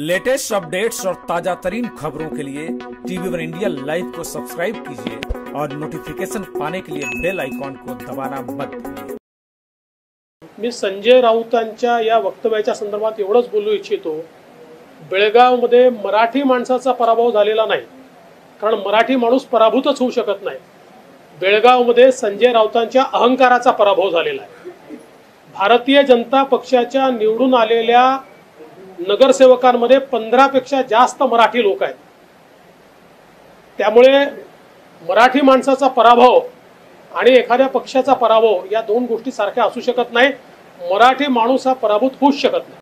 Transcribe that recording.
Latest updates और ताजा तरीन खबरों के लिए टीवी वन इंडिया लाइव को सब्सक्राइब कीजिए और नोटिफिकेशन पाने के लिए बेल आइकॉन को दबाना मत भूलिए। मी संजय राऊतांच्या या वक्तव्याच्या संदर्भात एवढंच बोलू इच्छितो बेळगावमध्ये मराठी माणसाचा पराभव झालेला नाही कारण मराठी माणूस पराभूतच होऊ शकत नाही. बेळगावमध्ये संजय राऊतांच्या अहंकाराचा पराभव झालेला आहे. भारतीय जनता पक्षाच्या निवडून आलेल्या नगरसेवकांमध्ये पंधरापेक्षा जास्त मराठी लोक आहेत. त्यामुळे मराठी माणसाचा पराभव आणि एखाद्या पक्षाचा पराभव या दोन गोष्टी सारख्या असू शकत नाही. मराठी माणूस हा पराभूत होऊच शकत नाही.